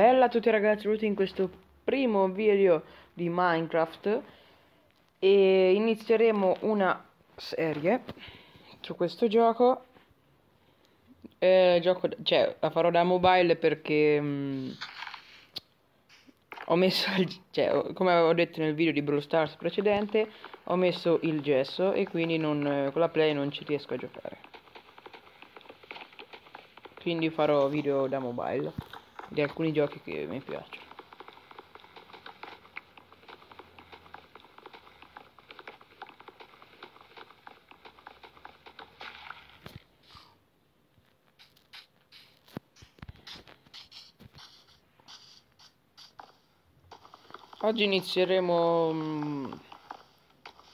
Bella a tutti ragazzi, benvenuti in questo primo video di Minecraft e inizieremo una serie su questo gioco. Eh, gioco cioè, la farò da mobile perché mh, ho messo, il, cioè, come avevo detto nel video di Brawl Stars precedente, ho messo il gesso e quindi non, con la play non ci riesco a giocare. Quindi farò video da mobile di alcuni giochi che mi piacciono. Oggi inizieremo, mm,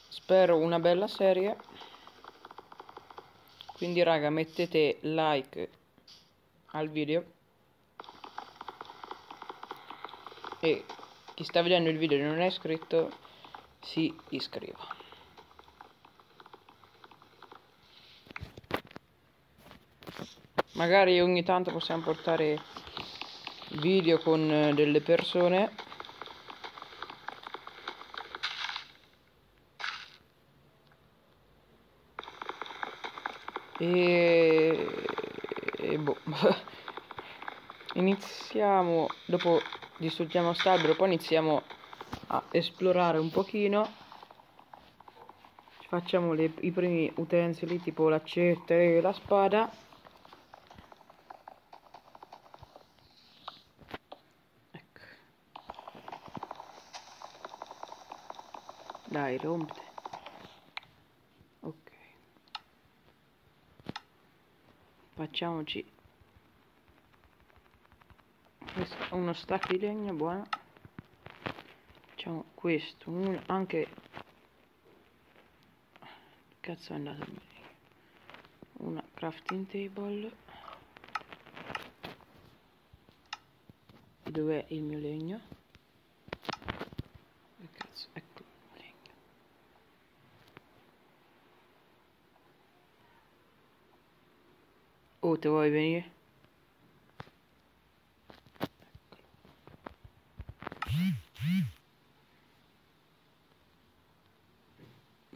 spero, una bella serie. Quindi raga mettete like al video e chi sta vedendo il video e non è iscritto si iscriva. Magari ogni tanto possiamo portare video con eh, delle persone e, e boh iniziamo dopo distruggiamo st'albero poi iniziamo a esplorare un pochino. Facciamo le, i primi utensili tipo l'accetta e la spada. Ecco. Dai rompete. Ok. Facciamoci uno stack di legno buono facciamo questo un, anche cazzo è andato una crafting table. Dov'è il mio legno? Cazzo ecco il oh te vuoi venire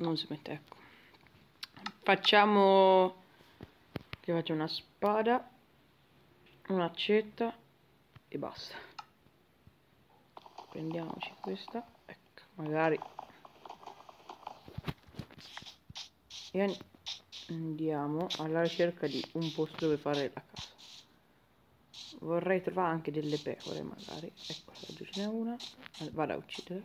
non si mette ecco. Facciamo che faccio una spada un'accetta e basta. Prendiamoci questa ecco magari. E andiamo alla ricerca di un posto dove fare la casa. Vorrei trovare anche delle pecore magari. Ecco una vado a uccidere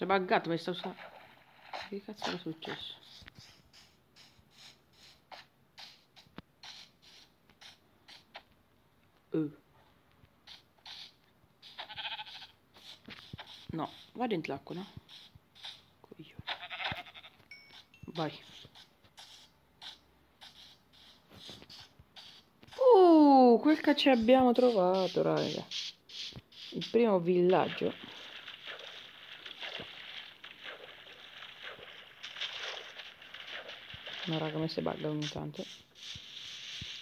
Si è buggato, mi sta usando. Che cazzo era successo? Uh. No, vai dentro l'acqua, no? Vai. Uh, quel che ci abbiamo trovato, raga. Il primo villaggio. No raga mi si bugga ogni tanto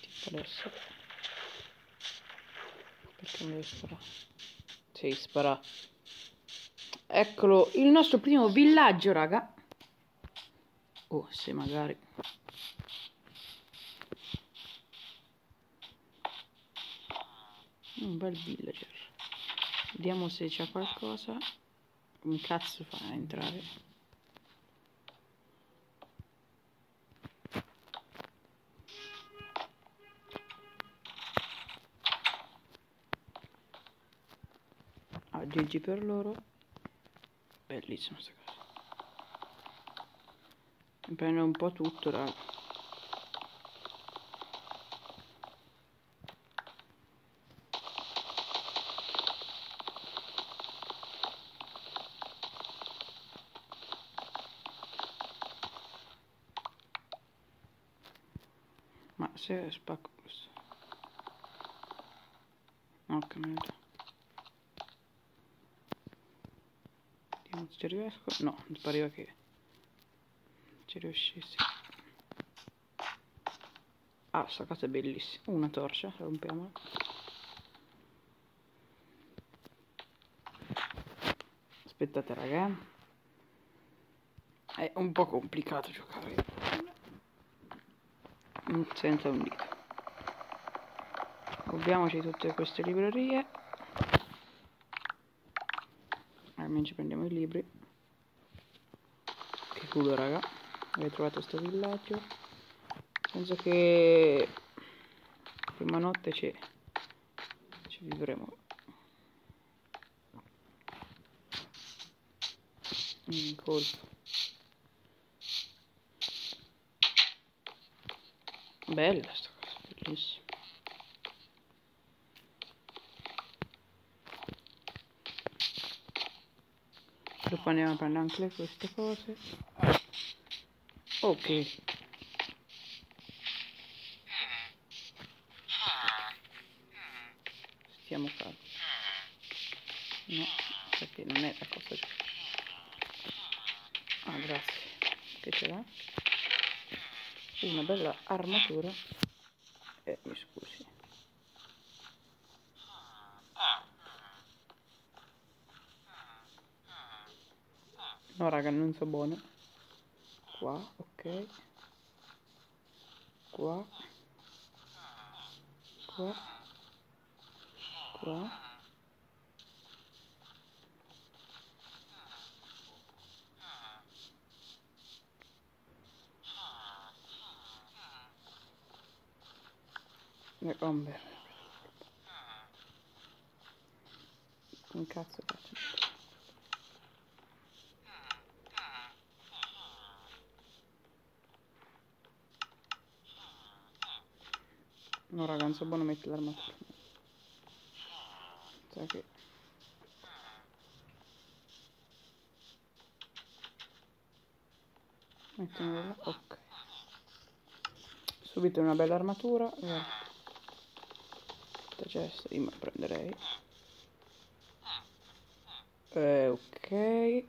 Tipo adesso Perché non devo sparare Sì spara Eccolo il nostro primo villaggio raga Oh se magari Un bel villager. Vediamo se c'è qualcosa. Un cazzo fa a entrare GG per loro. Bellissima questa cosa prende un po' tutto raga ma se spacco questo. Ok merda. Ci riesco no mi pareva che ci riuscissi. Ah, sta casa è bellissima. Una torcia, rompiamola. Aspettate raga. È un po' complicato giocare senza un dito. Rubiamoci tutte queste librerie. Almeno ci prendiamo i libri. Che culo raga. Avete trovato questo villaggio. Penso che prima notte ci, ci vivremo. In colpo. Bella sta cosa, bellissima. A prendere anche queste cose. Ok. Stiamo calmi. No, perché non è la cosa giusta. Ah, grazie. Che ce l'ha? Una bella armatura. Eh, mi scusi. No raga non so buono Qua, ok. Qua. Qua. Qua. Le ombre. Un cazzo faccio No raga, non so buono mettere l'armatura. Sai che... Mettiamo là, ok. Subito una bella armatura. E... Cesta, io me la prenderei. Eh, ok.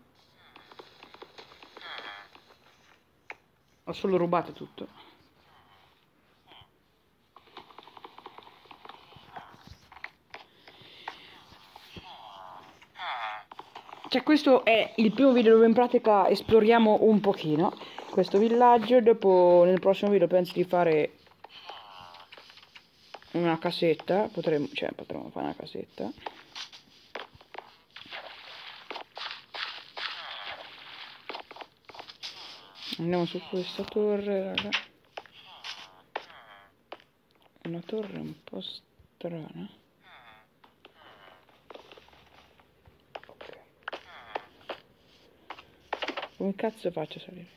Ho solo rubato tutto. Cioè questo è il primo video dove in pratica esploriamo un pochino questo villaggio, dopo nel prossimo video penso di fare una casetta, potremmo, cioè potremmo fare una casetta. Andiamo su questa torre, raga. Una torre un po' strana. Come cazzo faccio a salire?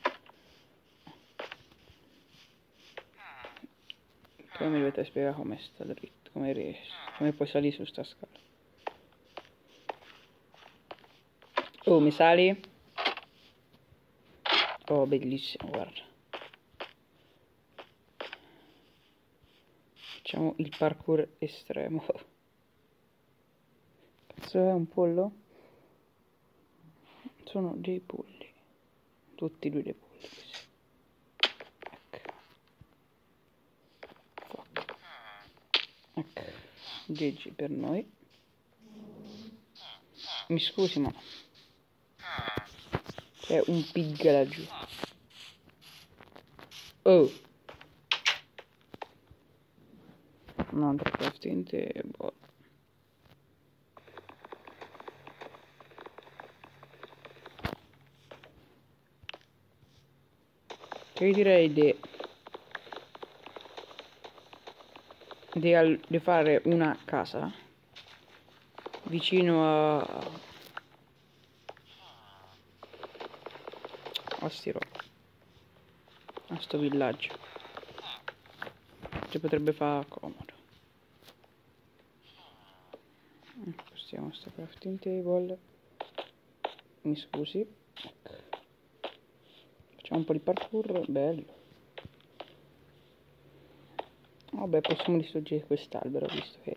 Poi mi dovete spiegare come sta dritto, come riesci, come puoi salire su sta scala. Oh, mi sali? Oh, bellissimo, guarda. Facciamo il parkour estremo. Cazzo è un pollo? Sono dei polli tutti lui le polli ecco. GG per noi. Mi scusi ma c'è un pig laggiù. Oh. Un altro crafting table che direi di, di, di fare una casa vicino a a sti a sto villaggio. Ci potrebbe fare comodo. Spostiamo sto crafting table. Mi scusi Facciamo un po' di parkour, bello. Vabbè, possiamo distruggere quest'albero, visto che...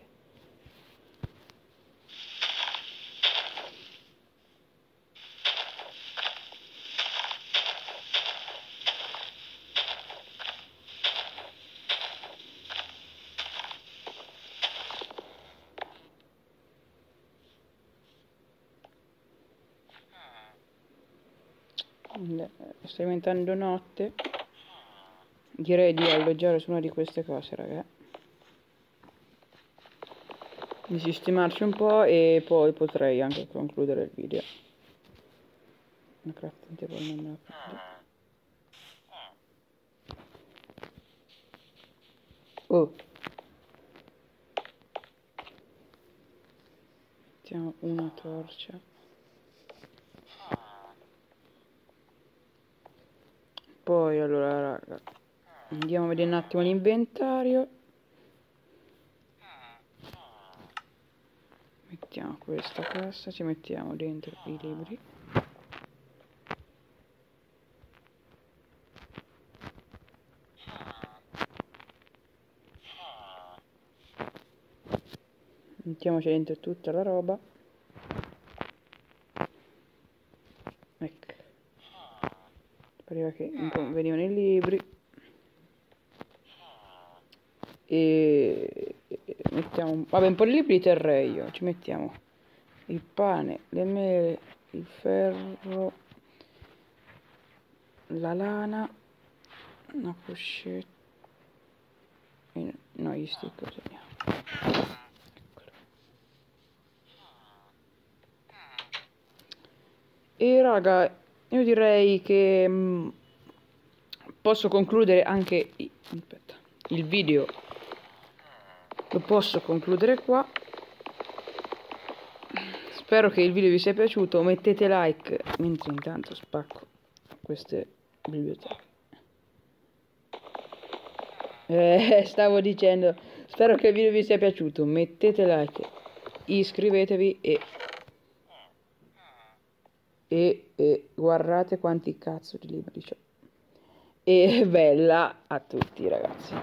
sta diventando notte direi di alloggiare su una di queste cose raga. Di sistemarci un po' e poi potrei anche concludere il video. Una crafting table non me la prendo oh. Mettiamo una torcia poi allora raga andiamo a vedere un attimo l'inventario. Mettiamo questa cassa ci mettiamo dentro i libri. Mettiamoci dentro tutta la roba ecco pareva che po' venivano i libri. E mettiamo vabbè un po' di libri terrei io ci mettiamo il pane le mele il ferro la lana una coscetta no gli stick teniamo. E raga, io direi che mm, posso concludere anche aspetta, il video. Lo posso concludere qua. Spero che il video vi sia piaciuto. Mettete like mentre intanto spacco queste biblioteche. Eh, stavo dicendo, spero che il video vi sia piaciuto. Mettete like, iscrivetevi e e, e guardate quanti cazzo di libri c'ho. E bella a tutti ragazzi.